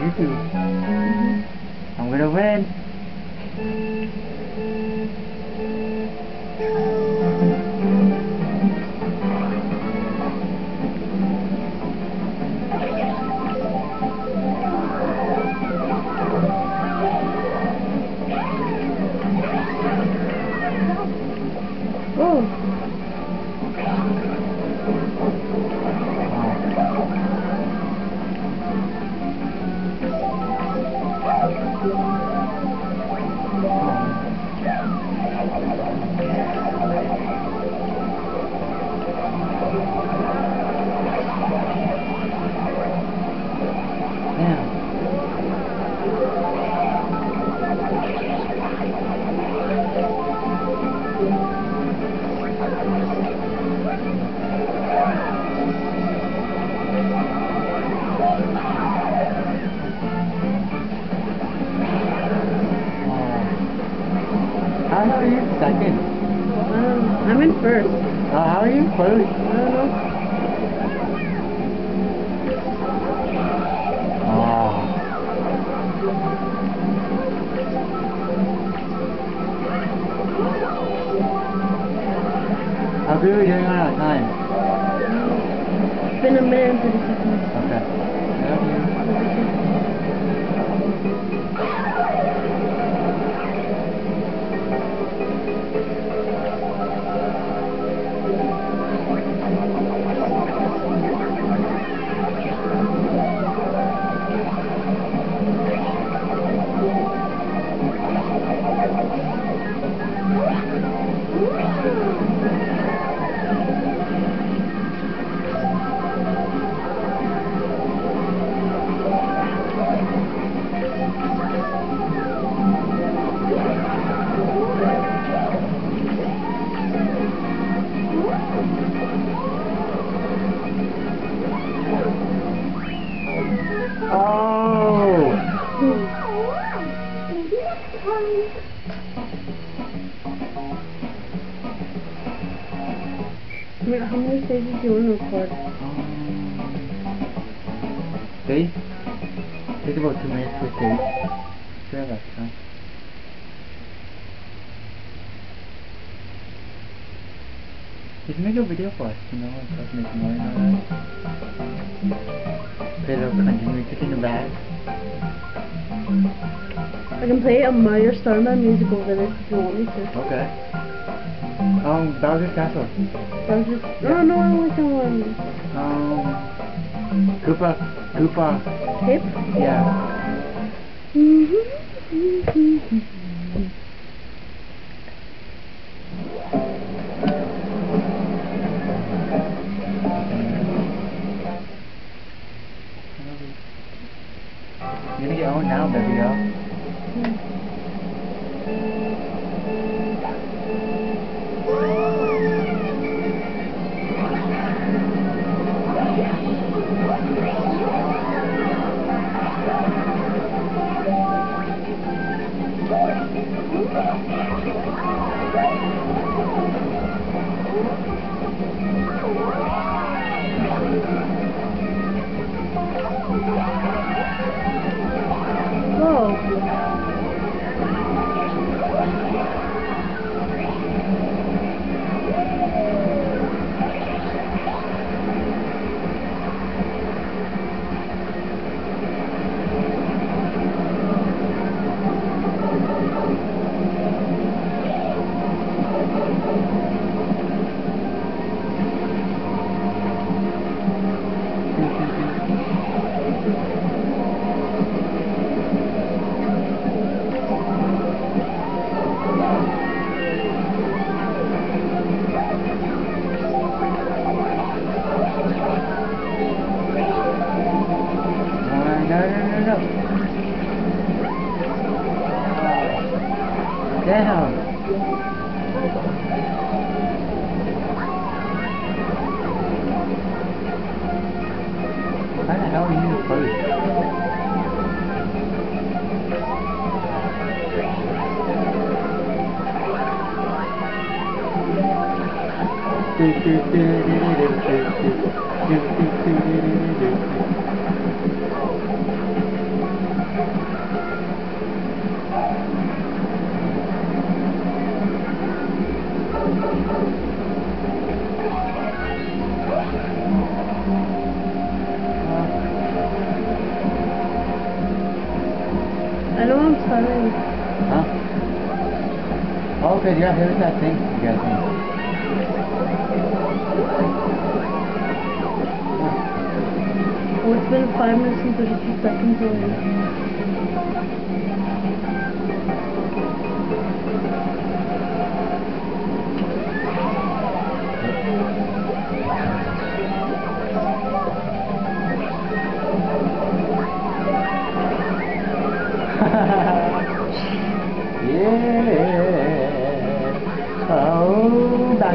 You too. I'm gonna win. How are you second? um, I'm in first. Uh, how are you first? I don't know. How are we doing on our time? It's been a minute Oh! How many stages do you want to record? See? Take about two minutes per stage. Sure, that's fine. Just make a video for us, you know, and make money and all that. Play a little country music in the back. I can play a Mario Starman music over this if you want me to. Okay. Um, Bowser's Castle. Bowser's... No, no, I like the one. Um, Koopa, Koopa, Hip? yeah. You're gonna get Damn. How the hell are you Huh? Oh, okay, yeah, here's that thing. You a thing. Oh, it's been 5 minutes and 32 seconds already.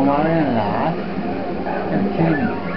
Oh, am I in last?